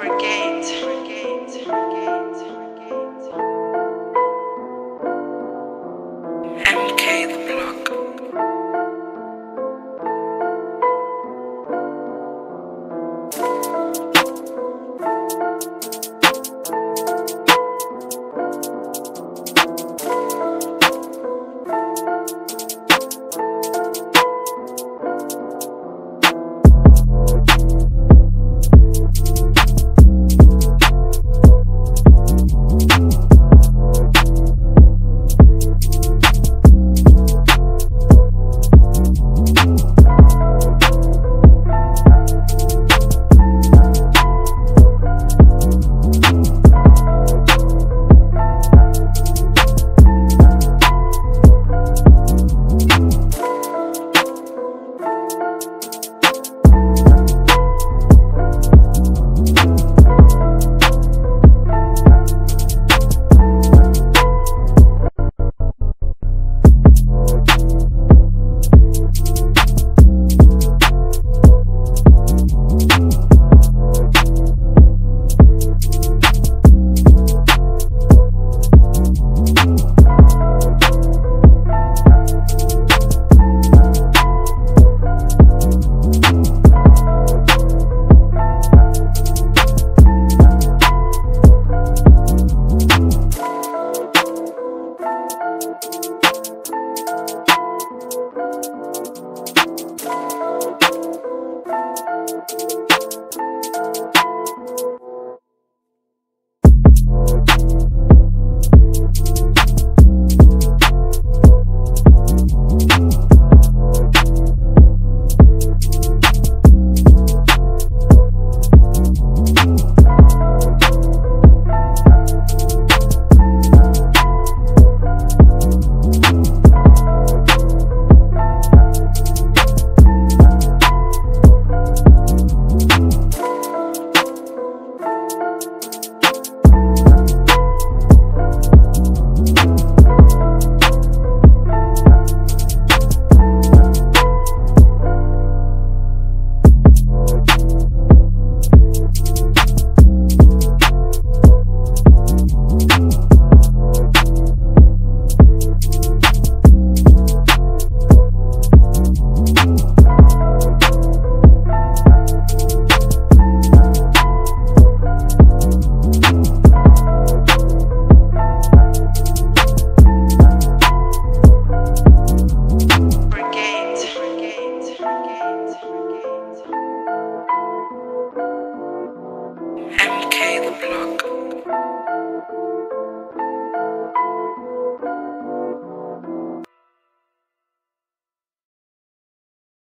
Brigade, brigade, brigade, the block.